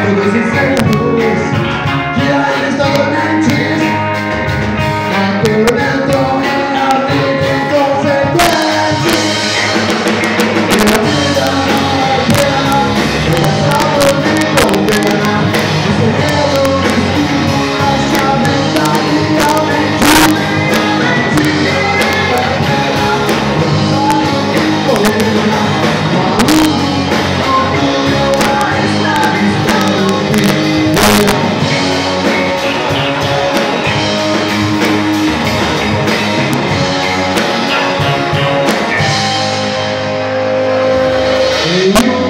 Todos you.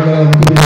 അവിടെ